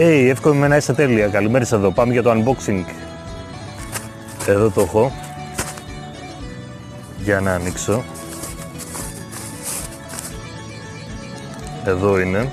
Hey, εύχομαι να είστε τέλεια. Καλημέρα σας εδώ. Πάμε για το unboxing. Εδώ το έχω. Για να ανοίξω. Εδώ είναι.